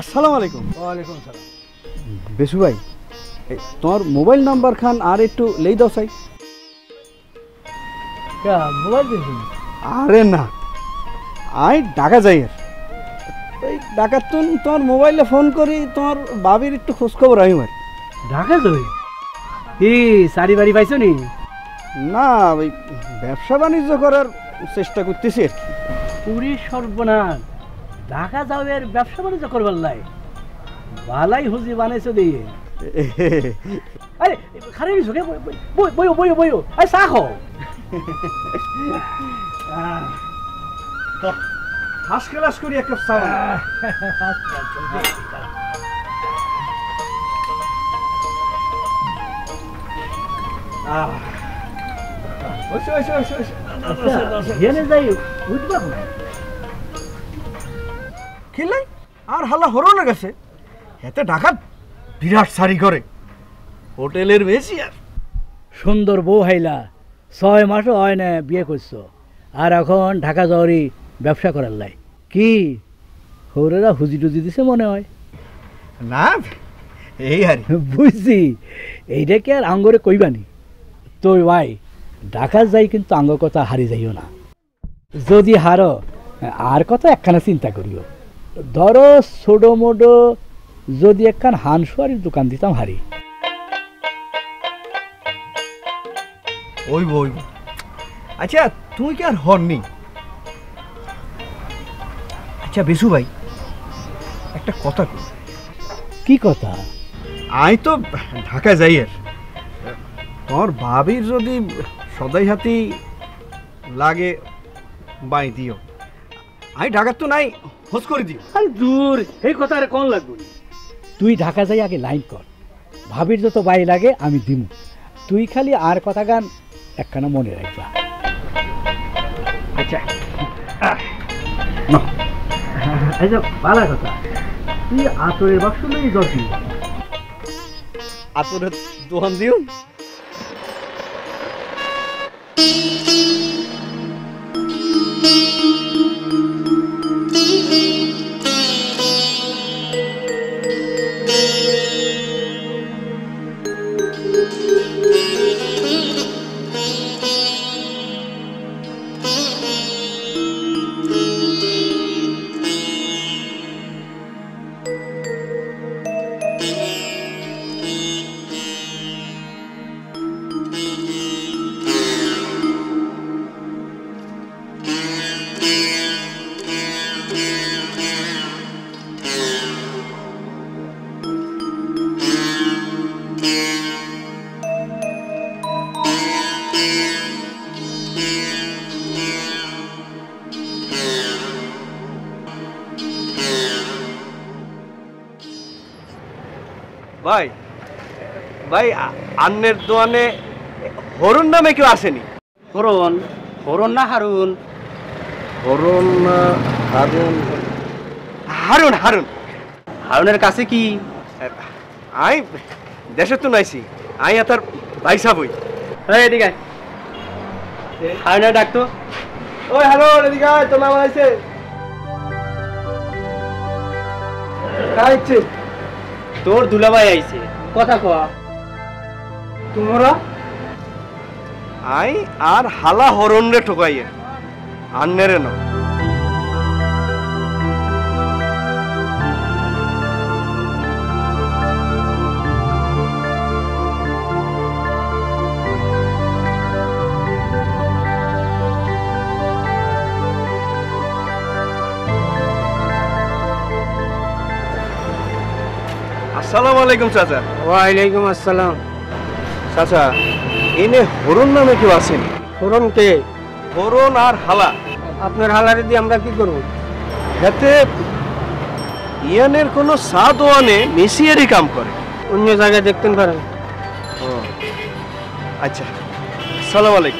আসসালামু আলাইকুম। ওয়ালাইকুম সালাম বেশু ভাই তোমার মোবাইল নাম্বার খান আর একটু লেই দাও সাই। কা মোবাইল আরে না আই ঢাকা যাই আর। এই ঢাকার তুন তোমার মোবাইলে ফোন করি তোমার বাবির একটু খোঁজখবর আই আর। ঢাকা যাই? কি শাড়ি বাড়ি পাইছো নি? না ওই ব্যবসা বাণিজ্য করার চেষ্টা করতেছি আর কি। পুরী সর্বনাশ। ঢাকা যাও এর ব্যবসা বাণিজ্য করবার লাই। বালাই হুজি বানাইছো দিয়ে। আরে খারে নিছো কে বই বই বই বই আরে চা খাও। খেলাস করি একটা চা। জেনে যাই উঠবা কোথায়? খেলাই আর হাল্লা হরো না গেছে। এতে ঢাকা বিরাট সারি করে। হোটেলের বেশি আর সুন্দর বউ হাইলা ছয় মাসও হয় না বিয়ে করছ। আর এখন ঢাকা যাওয়ারই ব্যবসা করার লাই। কি? হৌরেরা হুজি টুজি দিছে মনে হয়। না এই আর বুঝছি এইটা কি আর আঙ্গরে কইবানি তো ভাই ঢাকা যাই কিন্তু আঙ্গ কথা হারি যাইও না। যদি হারো আর কথা একখানা চিন্তা করিও। ধরো ছোটো মোটো যদি একখান হানসুয়ারির দোকান দিতাম হারি। ওই বই। আচ্ছা তুই কি আর হননি? আচ্ছা বেসু ভাই একটা কথা কই। কি কথা? আই তো ঢাকা যাই আর তোর ভাবির যদি সদাই হাতি লাগে বাই দিও। আই ঢাকার তো নাই। হোস করে দিও। আরে দূর এই কথা আর কোন লাগবে? তুই ঢাকা যাই আগে লাইন কর। ভাবির যত বাই লাগে আমি দিমু। তুই খালি আর কথা গান একখানা মনে রাখবা আচ্ছা। আচ্ছা ভালো কথা। তুই আতরের বাক্স নেই দশ দিন আতরের দোকান দিও। আন্নের দোয়ানে হরুন নামে কেউ আসেনি। হরণ হরণ না হারুন। হরুন না হারুন। হারুন হারুন। হারুনের কাছে কি? আই দেশে তো নাইছি। আই আর তার ভাইসা বই। এই এদিকে হারুনের ডাকতো ওই হ্যালো এদিকে তোর নাম আইছে। কাইছে তোর দুলাভাই আইছে। কথা কয়া তোমরা? আই আর হালা হরণ রে ঠকাইয়ে আন্নেরে না আসসালামু আলাইকুম চাচা। ওয়ালাইকুম আসসালাম। চাচা এনে হরণ নামে কেউ আসেন হরণ কে? হরণ আর হালা। আপনার হালারে দিয়ে আমরা কি করব? যাতে ইয়ানের কোনো সাদ ওয়ানে মেসিয়ারি কাম করে। অন্য জায়গায় দেখতেন পারেন। আচ্ছা সালাম আলাইকুম।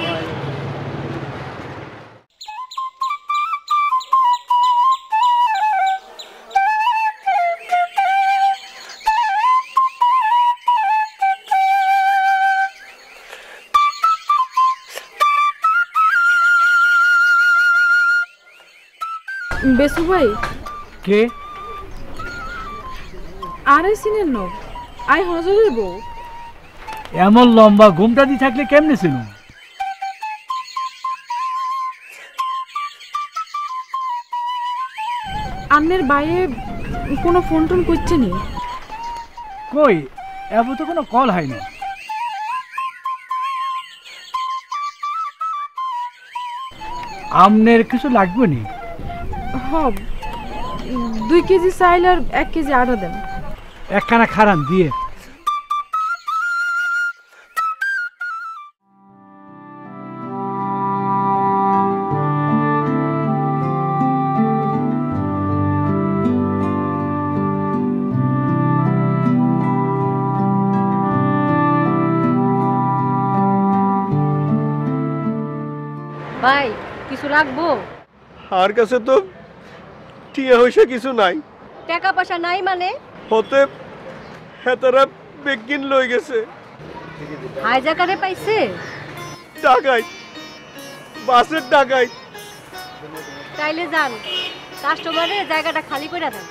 বেসু ভাই? কে? আরে সিনের নো আই হজরের বউ এমন লম্বা ঘুমটা দিয়ে থাকলে কেমনে ছিল আন্নের বাইরে কোনো ফোন টোন করছে নি? কই? এবার তো কোনো কল হয় না। আমনের কিছু লাগবে নি? হব দুই কেজি চাইল আর এক কেজি আটা দেন। একখানা খারান দিয়ে। ভাই কিছু রাখব? আর কাছে তো টিয়া হইসা কিছু নাই। টাকা পয়সা নাই মানে? হতে হেতারা বেগিন লই গেছে। হাইজাকারে পাইছে? টাকাই বাসের টাকাই তাইলে যান কাস্টমারে জায়গাটা খালি করে দেন।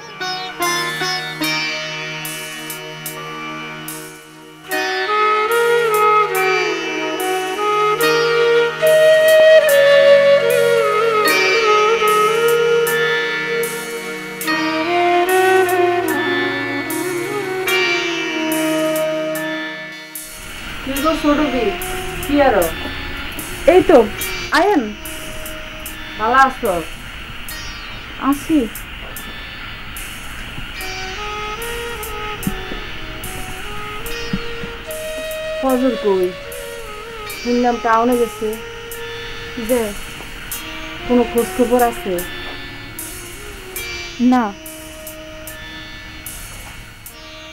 এই তো আয়েন। ভালো আছো? আসি ফজল কই? শুনলাম টাউনে গেছে। যে কোনো খোঁজ খবর আছে? না।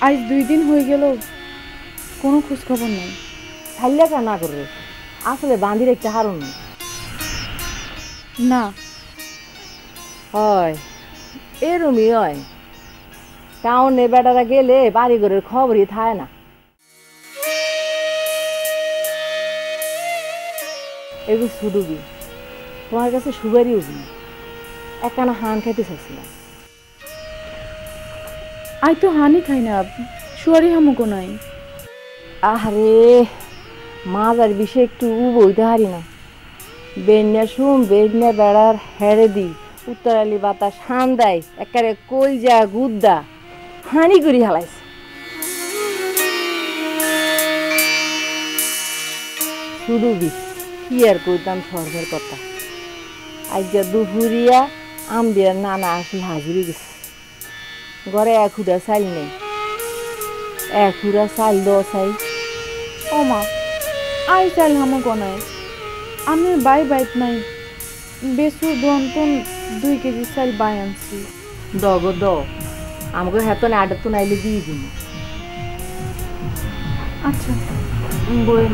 আজ দুই দিন হয়ে গেল কোনো খোঁজ খবর নেই। কা না করে আসলে বাঁধি রেখে হারুন। না। হয় এরমই হয়। টাউনে বেটারা গেলে বাড়ি ঘরের খবরই থাকে না। এগুলো সুডুবি তোমার কাছে সুবারই উঠবি একখানা হান খাইতে চাইছিলাম। আই তো হানি খাই না শুয়ারি হামুকো নাই। আহারে মাজার বিষে একটু বইতে হারি না। বেন্যা শুম বেন্যা বেড়ার হেড়ে দি উত্তরালি বাতাস হান দেয় একেবারে কই যা গুদ্দা হানি করি হালাইছে। সুডুবি কি আর কইতাম স্বর্গের কথা? আজ দুপুরিয়া আমদিয়ার নানা আসি হাজিরি গেছে ঘরে এক হুদা চাল নেই। এক হুদা চাল দ চাই ও মা আই চাল হামো নাই আমি বাই বাইত নাই। বেসু দন্তন দুই কেজি চাল বাই আনছি। দগ দ আমাকে হেতন আডা তো নাইলে দিয়ে দিন আচ্ছা। বই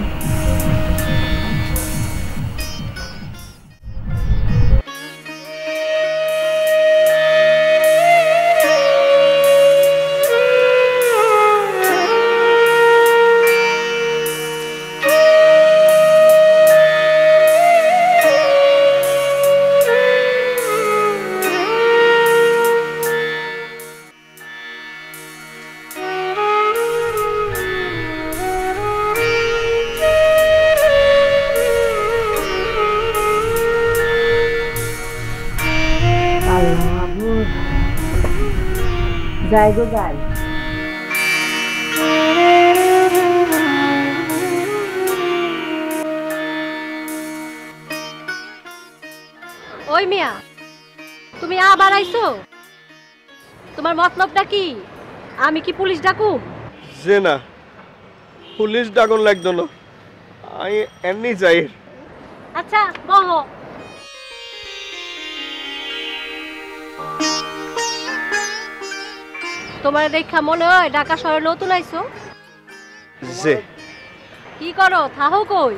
যাই গো যাই ওই মিয়া তুমি আবার আইছো? তোমার মতলবটা কি? আমি কি পুলিশ ডাকুম? যে না পুলিশ ডাকন লাগতো না। আমি এমনি যাই। আচ্ছা তোমার দেখা মনে হয় ঢাকা শহরে নতুন আইছো? যে। কি করো? থাহো কই?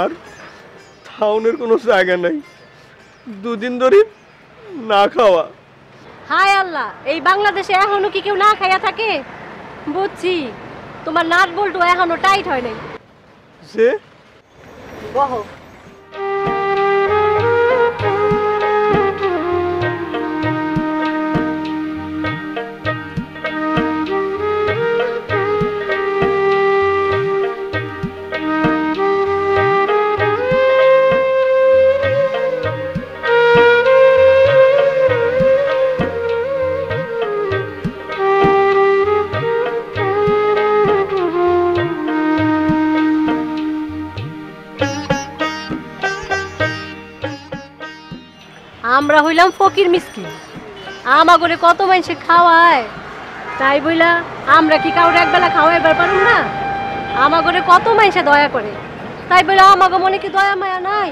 আর টাউনের কোনো জায়গা নাই। দুদিন ধরে না খাওয়া। হায় আল্লাহ এই বাংলাদেশে এখনও কি কেউ না খাইয়া থাকে? বুঝছি তোমার নাট বল্টু এখনও টাইট হয় নাই। যে? বহো। আমরা হইলাম ফকির মিসকিন। আমাগরে কত মানুষে খাওয়ায়? তাই বইলা, আমরা কি কাউরে একবেলা খাওয়াইবার পারুম না? আমাগরে কত মানুষে দয়া করে? তাই বলে আমাকে মনে কি দয়া মায়া নাই?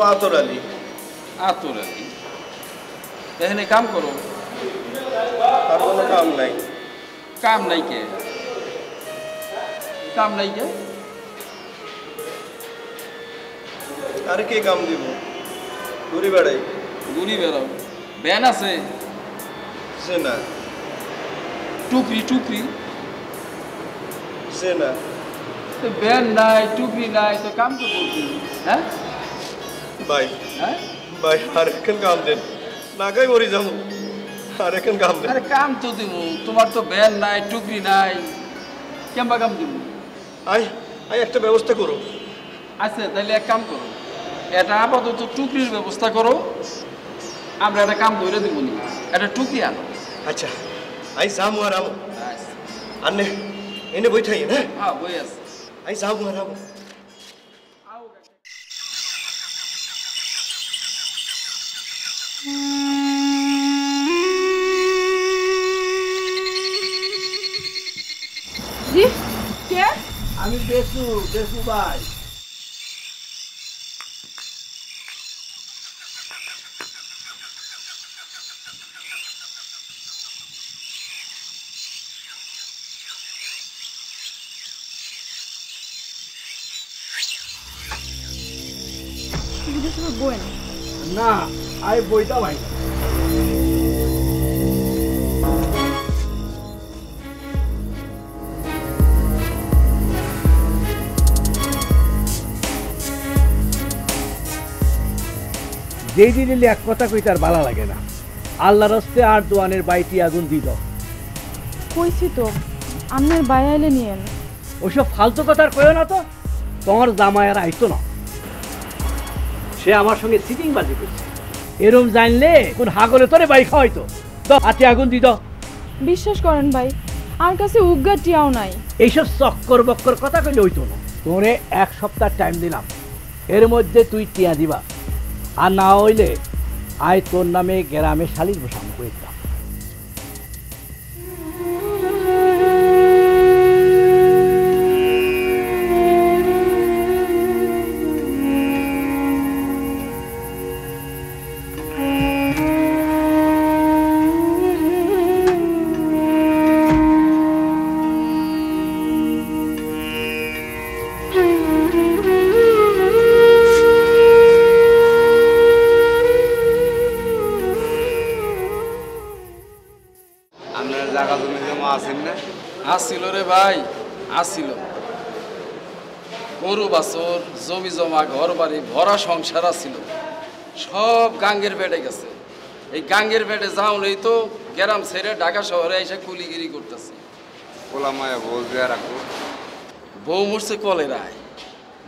নাম আতর আলী। আতর কি এখানে কাম করো। আর কোনো কাম নাই। কাম নাই কে? কাম নাই কে? আর কে কাম দিব? ঘুরি বেড়াই। ঘুরি বেড়াও। ব্যান আছে? সে না। টুকরি টুকরি। সে না। ব্যান নাই টুকরি নাই তো কাম তো করবি হ্যাঁ? ভাই হ্যাঁ? ভাই আর এখন কাম দেন। না খাই মরি যাব। আর এখন কাম দেন। আরে কাম তো দিব তোমার তো ব্যান নাই টুকরি নাই। কেমবা কাম দিব? আই আই একটা ব্যবস্থা করো। আচ্ছা তাহলে এক কাম করো। এটা আপাতত টুকরির ব্যবস্থা করো। আমরা একটা কাম করে দিব নি। একটা টুকরি আনো। আচ্ছা আই যাব আর আমো আচ্ছা। আনে এনে বই থাই হ্যাঁ? হ্যাঁ বই আছে। আই যাব আর আমো আমি বেসু বেসু ভাই। আমি বইটা ভাই। যেই দিন এলে এক কথা কই তার ভালো লাগে না। আল্লাহ রস্তে আর দোয়ানের বাইটি আগুন দিল। কইছি তো আপনার বাই আইলে নিয়ে এন ওইসব ফালতু কথা আর কইও না তো। তোমার জামাই আর আইতো না। সে আমার সঙ্গে সিটিং বাজি করছে। এরম জানলে কোন হাগলে তোরে বাই খাওয়াইতো। তো হাতে আগুন দি দাও বিশ্বাস করেন ভাই আর কাছে উজ্ঞা টিয়াও নাই। এইসব চক্কর বক্কর কথা কইলে হইতো না। তোরে এক সপ্তাহ টাইম দিলাম। এর মধ্যে তুই টিয়া দিবা। আর না হইলে আয় তোর নামে গ্রামে শালির বসাম করে আসছিল গরু বাছর জমি জমা ঘর বাড়ি ভরা সংসার আছিল সব গাঙ্গের বেডে গেছে। এই গাঙ্গের বেডে যাও নেই তো গ্রাম ছেড়ে ঢাকা শহরে এসে কুলিগিরি করতেছে। বউ দেয়া রাখো বউ মরছে কলেরায়।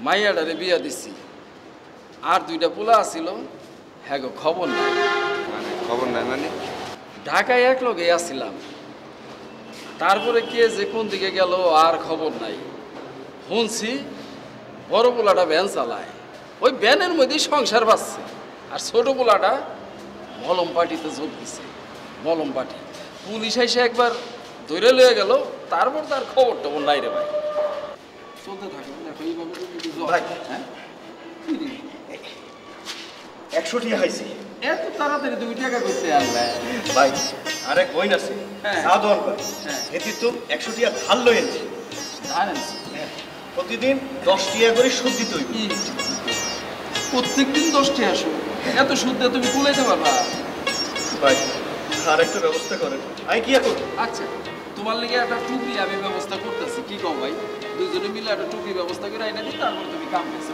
মাইয়াডারে বিয়া দিছি। আর দুইটা পোলা আছিল হ্যাঁ গো খবর নাই। মানে খবর নাই মানে? ঢাকায় এক লগে আসছিলাম তারপরে কে যে কোন দিকে গেল আর খবর নাই শুনছি বড় পোলাটা ভ্যান চালায় ওই ভ্যানের মধ্যেই সংসার বাঁচছে আর ছোট পোলাটা মলম পার্টিতে যোগ দিছে, মলম পার্টি পুলিশ এসে একবার ধরে লয়ে গেল, তারপর তার খবর টবর নাই রে ভাই চলতে থাকে এইভাবে। হ্যাঁ? কি রে? একশো টিয়া হাইছি এত তাড়াতাড়ি দুই টাকা করতে আনবে ভাই আরেক বইন আছে হ্যাঁ। চা করে হ্যাঁ। এটি তো একশো টিয়া ধার লই এনেছি? প্রতিদিন দশ টিয়া করে সুদ দিতে হইব। প্রত্যেক দিন দশটি আসো এত শুদ্ধে তুমি কুলাইতে পারবা? ভাই আর একটা ব্যবস্থা করেন। আমি কি করব আচ্ছা তোমার লেগে একটা টুপি আমি ব্যবস্থা করতেছি। কি কম ভাই? দুজনে মিলে একটা টুপি ব্যবস্থা করে আইনা দিই তারপর তুমি কাম করছ।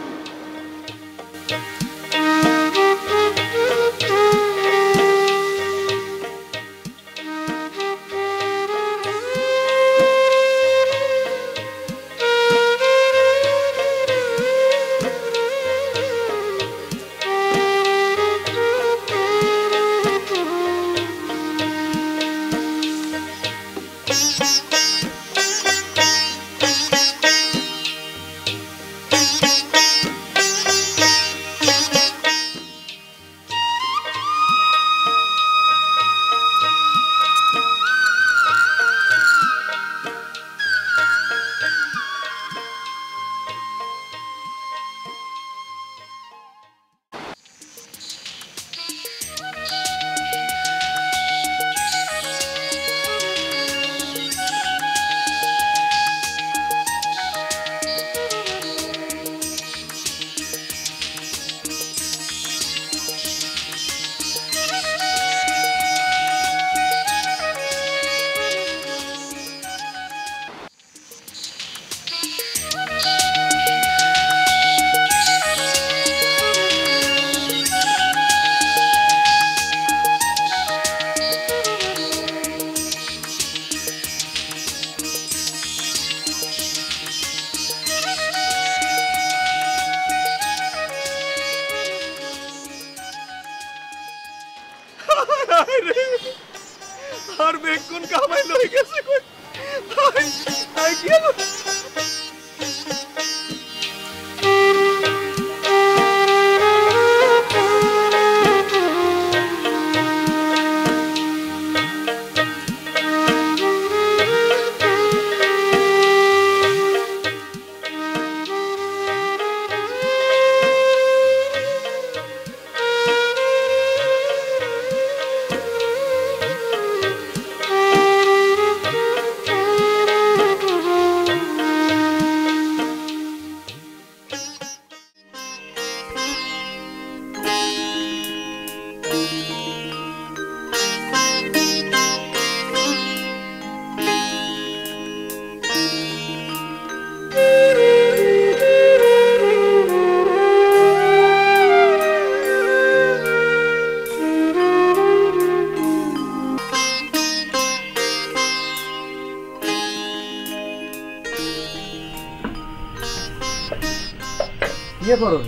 করো।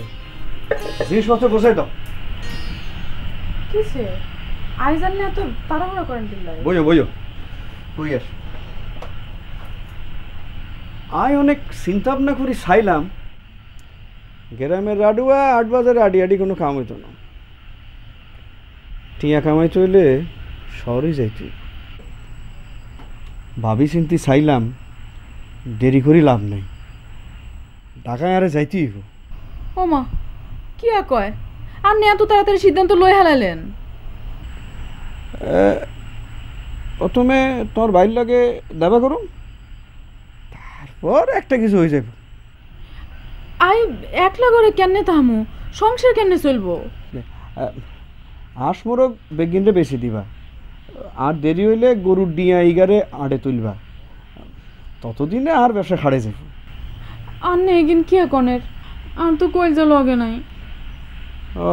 জিনিসপত্র গোছাই দাও। কিসে? আইজান না এত তাড়াহুড়া করেন দিল্লাই বইও বইও। বই আস? আই অনেক চিন্তা ভাবনা করি চাইলাম গ্রামের রাডুয়া আট বাজারে আডি আডি কোনো কাম হইতো না। টিয়া কামাই চইলে শহরে যাইতে ভাবি চিন্তি চাইলাম দেরি করি লাভ নাই। ঢাকায় আরে যাইতেই হইব। ও মা কি আর কয়? আপনি এত তাড়াতাড়ি সিদ্ধান্ত লই হালালেন। প্রথমে তোর বাইর লাগে দাবা করুন। তারপর একটা কিছু হয়ে যাবে আই একলা করে কেমনে তাহামু সংসার কেমনে চলবো? হাঁস মোরগ বেগিনরে বেশি দিবা। আর দেরি হইলে গরুর ডিয়া ইগারে আড়ে তুলবা। ততদিনে আর ব্যবসা খাড়ে যাব আর নেই এগিন কি কনের? আর তো কইলজা লগে নাই। ও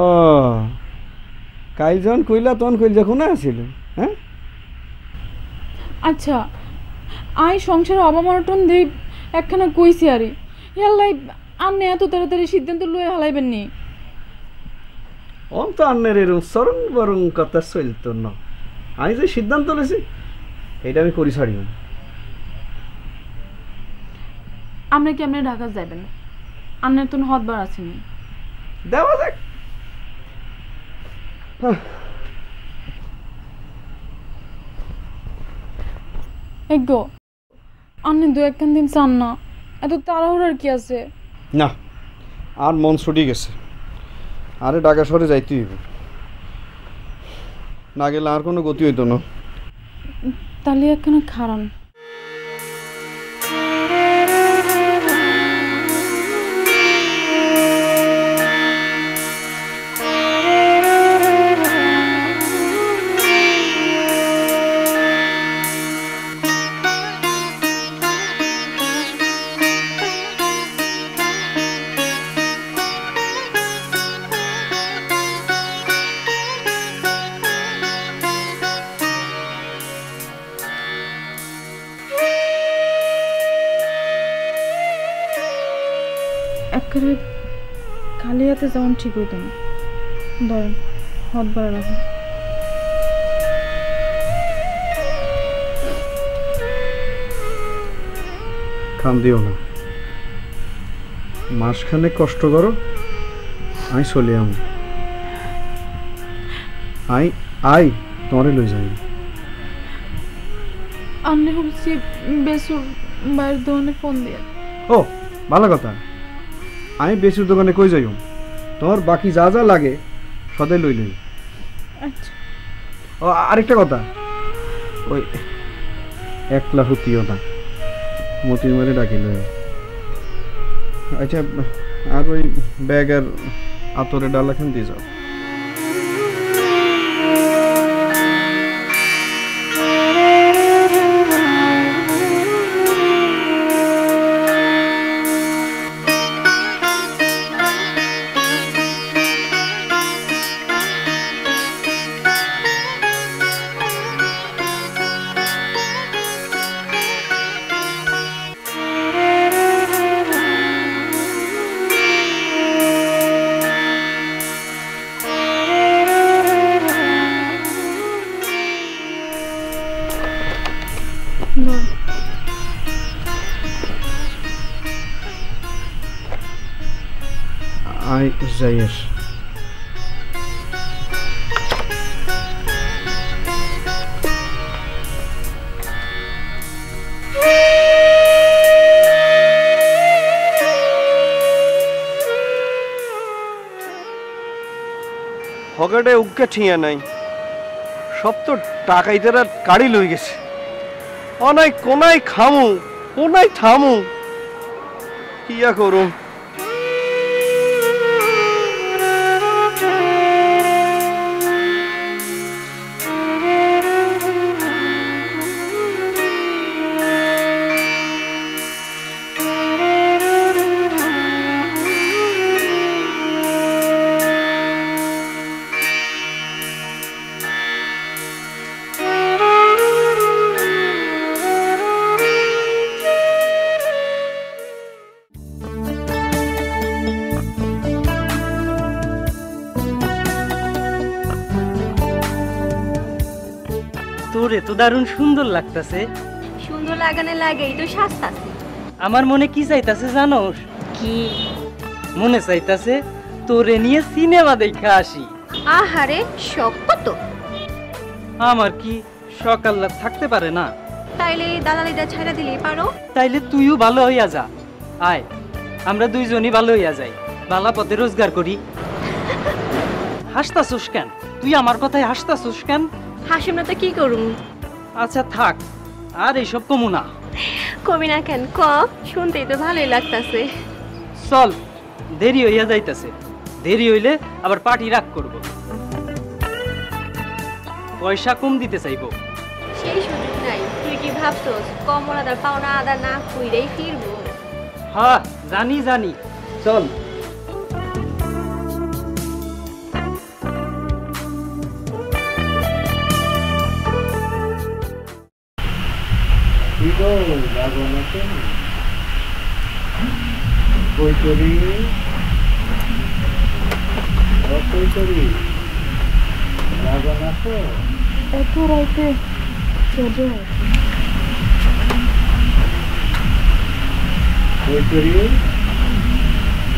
কাইল যখন কইলা তখন কইল যখন আছিল হ্যাঁ? আচ্ছা আই সংসারে অবমরটন দেই একখানা কইছি আরে। ইয়াল্লাই আপনি এত তাড়াতাড়ি সিদ্ধান্ত লয়ে হালাইবেন নি? অন্ত আন্নের এরম সরং বরং কথা চলতো না। আমি যে সিদ্ধান্ত নিয়েছি এটা আমি করি ছাড়ি না। আপনি কি আপনি ঢাকা যাবেন আপনার তো হতবার আছেনি দেওয়া যাক। এগো আপনি দু একখান দিন চান না এত তাড়াহুড়ার কি আছে? না আর মন ছুটি গেছে। আরে ঢাকা শহরে যাইতে হইব। না গেলে আর কোনো গতি হইতো না। তাহলে একখানা খারান। ঠিক হইতো না। ধরেন হত বাড়া রাখুন খান দিও না। মাসখানে কষ্ট করো আমি চলে আম। আই আই তোমারে লই যাই। আমি বলছি বেসুর বাইরের দোকানে ফোন দিয়ে। ও ভালো কথা। আমি বেশির দোকানে কই যাইম? তোমার বাকি যা যা লাগে সদাই লই লই। আচ্ছা। ও আরেকটা কথা। ওই একলা হতিও না। মতির মারে ডাকিল। আচ্ছা আর ওই ব্যাগ আর আতরে ডালা খান দিয়ে যাও। পকেটে উগকে ঠিয়া নাই। সব তো টাকাই তারা কাড়ি লই গেছে। অনাই কোনায় খামু কোনায় থামু। কিয়া করুম? দারুণ সুন্দর লাগতাছে। সুন্দর লাগানে লাগেই তো আছে আমার মনে কি চাইতাছে জানো? কি? মনে চাইতাছে তোরে নিয়ে সিনেমা দেখা আসি। আহারে শক্ত তো। আমার কি সকাল থাকতে পারে না? তাইলে দালালিটা ছাড়া দিলেই পারো। তাইলে তুইও ভালো হইয়া যা। আয় আমরা দুইজনই ভালো হইয়া যাই। বালা পথে রোজগার করি। হাসতাছোস কেন? তুই আমার কথায় হাসতাছোস কেন? হাসিম না তো কি করুম? আচ্ছা থাক। আর এইসব কমু না। কবি না কেন? ক? শুনতেই তো ভালোই লাগতাছে। চল দেরি হইয়া যাইতাছে। দেরি হইলে আবার পার্টি রাগ করব। পয়সা কম দিতে চাইব। সেই সুযোগ নাই। তুই কি ভাবছস কমল আদার পাওনা আদা না খুইরেই ফিরবো? হ্যাঁ জানি জানি। চল। ও করি রাগা তো এত রাইতে কেডে কই করি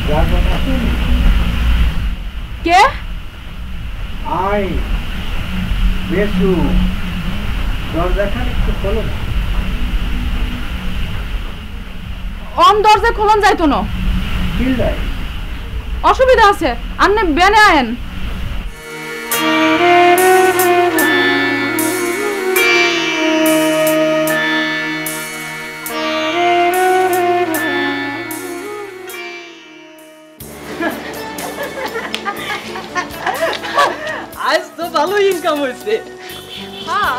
রাগা না তো কে? আই বেশু দরজাখানে একটু খোলো। না অন দরজা খোলন যাইতো না। অসুবিধা আছে আপনি বেনে আয়েন। আজ তো ভালো ইনকাম হয়েছে হ্যাঁ।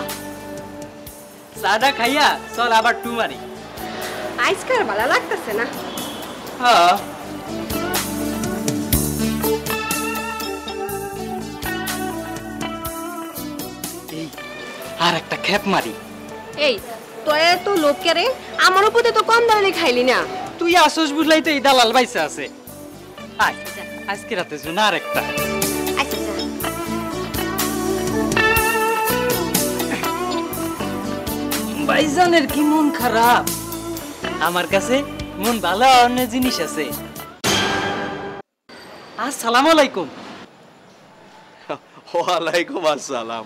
চাটা খাইয়া চল আবার টু মারি। আজকাল ভালো লাগতেছে না। হ্যাঁ। আর একটা খেপ মারি। এই তোয়ে তো লোককে রে আমার উপরে তো কম দামে খাইলি না। তুই আসস বুঝলাই তো এই দালাল বাইসা আছে। আজকে রাতে জন্য আর একটা। আচ্ছা কি মন খারাপ? আমার কাছে মন ভালো অন্য জিনিস আছে। আসসালামু আলাইকুম। ওয়ালাইকুম আসসালাম।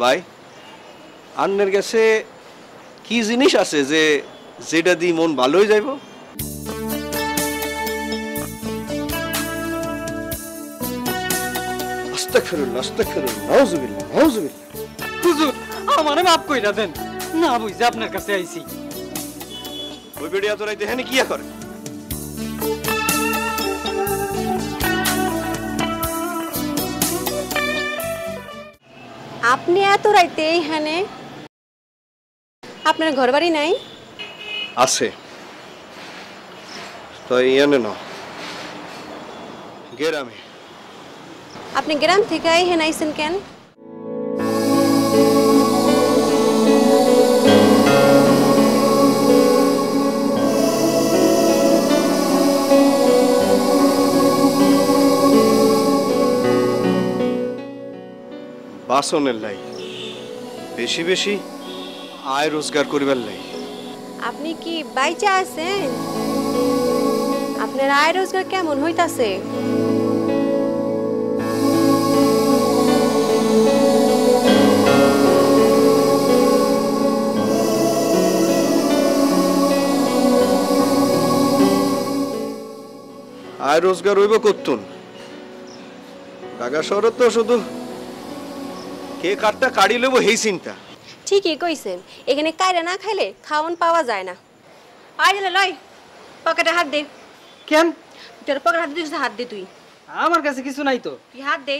ভাই আন্নের কাছে কি জিনিস আছে যে যেটা দিয়ে মন ভালোই যাইব? হুজুর আমারে মাফ কইরা দেন। না বুঝে আপনার কাছে আইছি। ওই বেড়িয়া তোরাই দেখানে কি করে? আপনি এত রাইতে এইখানে আপনার ঘর বাড়ি নাই? আছে। তো ইয়ানে ন গেরামে। আপনি গ্রাম থেকে এইখানে আইছেন কেন? বাসনের লাই। বেশি বেশি আয় রোজগার করিবার লাই। আপনি কি বাইচা আছেন? আপনার আয় রোজগার কেমন হইতাছে? আয় রোজগার হইব করতুন ঢাকা শহরে তো শুধু কে কাঠটা কাড়ি লইব সেই চিন্তা ঠিকই কইছেন এখানে কায়রা না খাইলে খাওয়ান পাওয়া যায় না। আয় দিলে লয় পকেটে হাত দে। কেন? তোর পকেটে হাত দিস হাত দে তুই। আমার কাছে কিছু নাই তো। তুই হাত দে।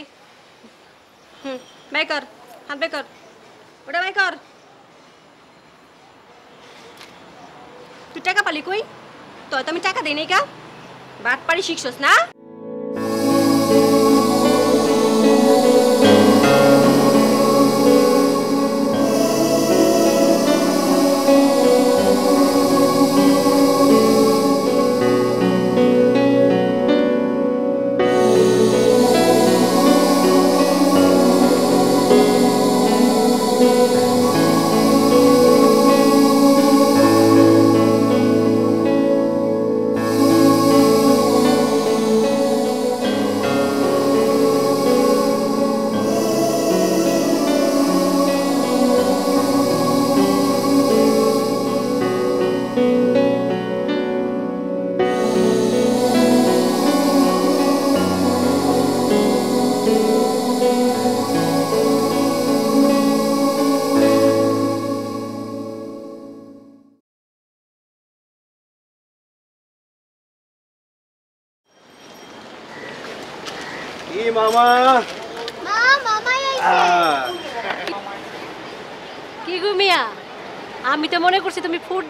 হুম বাই কর হাত বাই কর। ওটা বাই কর। তুই টাকা পালি কই? তো তো আমি টাকা দেই নাই কা। বাট পারি শিখছস না?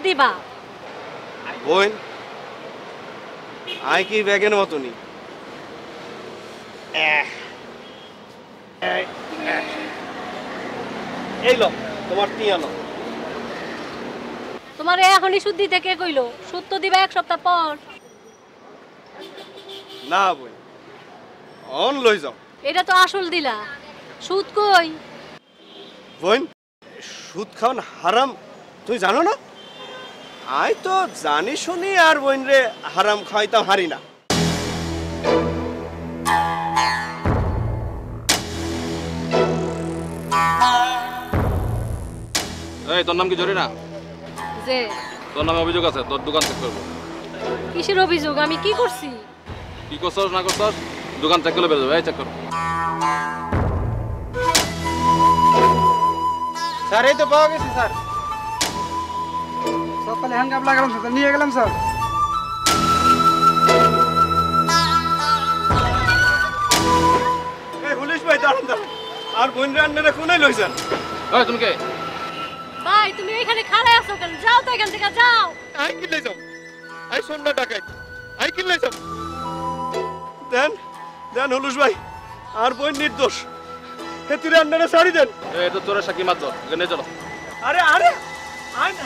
দিবা। বোন আয় কি ব্যাগের মতনই। এই লো তোমার টিয়া লো তোমার এখনই সুদ দিতে কে কইলো? সুদ তো দিবা এক সপ্তাহ পর। না বই অন লই যাও। এটা তো আসল দিলা। সুদ কই? বোন সুদ খাওয়ান হারাম তুই জানো না? আই তো জানি শুনি আর বোন রে হারাম খাইতাম হারি না। এই তোর নাম কি জরি না যে। তোর নামে অভিযোগ আছে তোর দোকান চেক করব। কিসের অভিযোগ? আমি কি করছি? কি করছস না করছস দোকান চেক করলে বেরো এই চেক কর। স্যার এই তো পাওয়া গেছে স্যার। সকালে হ্যান্ড লাগালাম স্যার নিয়ে গেলাম স্যার পুলিশ ভাই দাঁড়ান দাঁড়ান। আর বোন রে আন্নারে কোনায় লইছেন। এই তুমি কে? ভাই তুমি এখানে খাড়ায় আছো কেন? যাও তো এখান থেকে যাও। আই আই শোন না আই দেন দেন হলুস ভাই আর বোন নির্দোষ। হে তুই আন্নারে ছাড়ি দেন। এই এটা তোর সাকি মাত্র। এখানে চলো। আরে আরে আই আই না।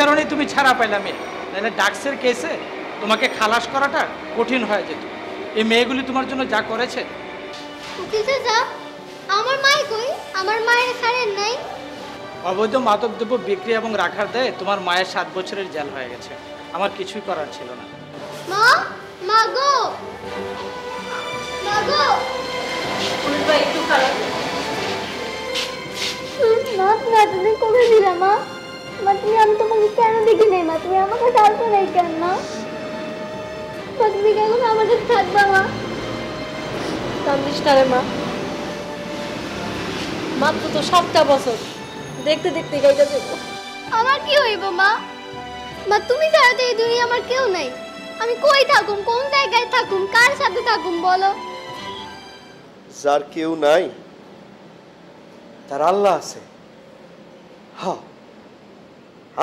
কারণে তুমি ছাড়া পাইলা মেয়ে। নাহলে ডাক্সের কেসে তোমাকে খালাস করাটা কঠিন হয়ে যেত। এই মেয়েগুলি তোমার জন্য যা করেছে। উঠিতে যা আমার মাই কই? আমার মায়ের ছাড়েন নাই। অবৈধ মাদকদ্রব্য বিক্রি এবং রাখার দেয় তোমার মায়ের সাত বছরের জেল হয়ে গেছে। আমার কিছুই করার ছিল না। মা মা গো! মা গো! মা না তুমি কবে দিলা মা। মা তুমি আমি তোমাকে কেন দেখি নাই? মা তুমি আমাকে ডাকতো নাই কেন? মা মা তুমি কেন আমাদের থাকবা মা কান্দিস না রে মা। মাত্র তো সাতটা বছর। দেখতে দেখতে গাইটা যাব। আমার কি হইব মা? মা তুমি ছাড়া তো এই দুনিয়া আমার কেউ নাই। আমি কই থাকুম? কোন জায়গায় থাকুম? কার সাথে থাকুম বলো? যার কেউ নাই তার আল্লাহ আছে। হ্যাঁ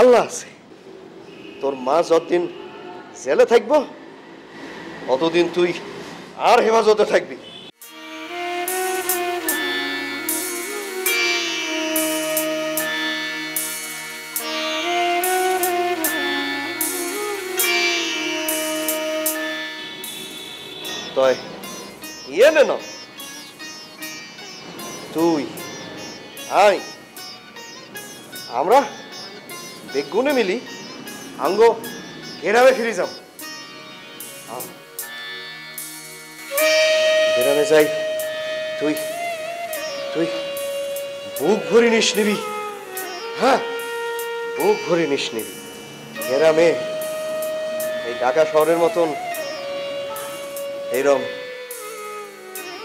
আল্লাহ আছে। তোর মা যতদিন জেলে থাকব অতদিন তুই আর হেফাজতে থাকবি। ইয়ে তুই আই আমরা বেগুনে মিলি আঙ্গ গ্রামে ফিরে আহ। গ্রামে যাই। তুই তুই বুক ভরি নিস নিবি। হ্যাঁ বুক ভরি নিস নিবি। গ্রামে এই ঢাকা শহরের মতন এইরকম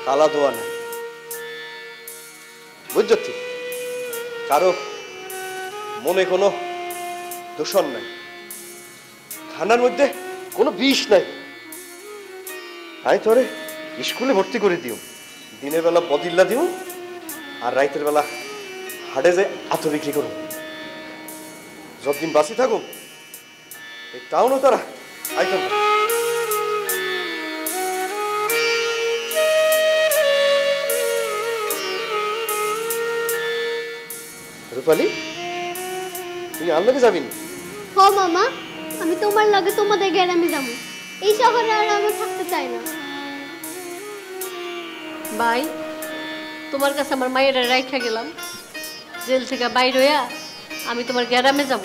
কালা দোয়া নাই। বুঝছি কারও মনে কোনো দূষণ নাই। খানার মধ্যে কোনো বিষ নাই। আমি তোরে, স্কুলে ভর্তি করে দিও। দিনের বেলা বদিল্লা দিও আর রাইতের বেলা হাটে যে আত বিক্রি করুন যতদিন বাঁচি থাকুম এই টাউনও তারা আইতাম না। রূপালি তুই আল্লাহকে যাবি না? হ মামা আমি তোমার লগে তোমাদের গ্রামে যাব। এই শহরে আর আমি থাকতে চাই না। ভাই তোমার কাছে আমার মায়ের রাইখা গেলাম। জেল থেকে বাইর হইয়া আমি তোমার গ্রামে যাব।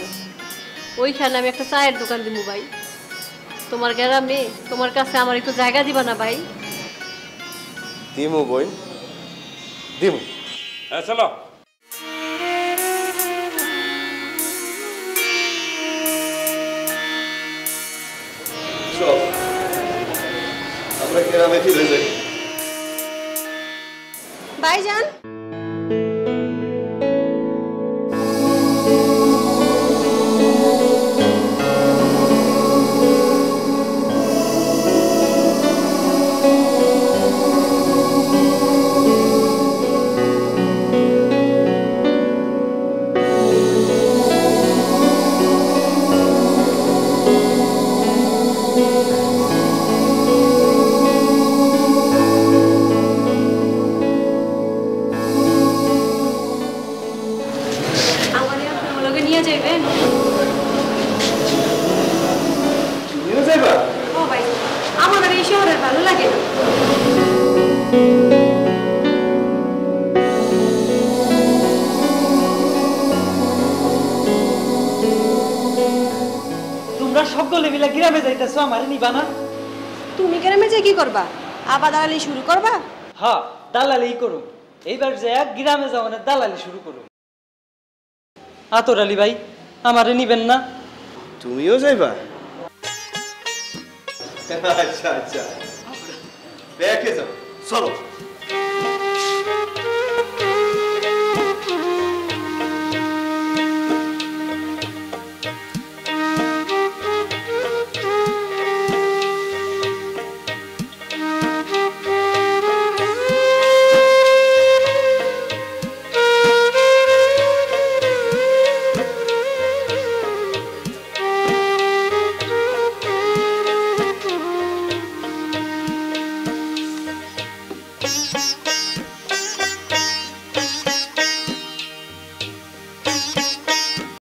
ওইখানে আমি একটা চায়ের দোকান দিব ভাই। তোমার গ্রামে তোমার কাছে আমার একটু জায়গা দিবা না ভাই? দিমু বইন দিমু। হ্যাঁ চল। আমরা গ্রামে ফিরে যাই গ্রামে যাইতেছো আমার নিবা না? তুমি গ্রামে যে কি করবা? আবার দালালি শুরু করবা? হ্যাঁ দালালি করো এইবার যে এক গ্রামে যাও না দালালি শুরু করো আতর আলী ভাই আমারে নিবেন না? তুমিও যাইবা? আচ্ছা আচ্ছা। দেখে যাও। চলো।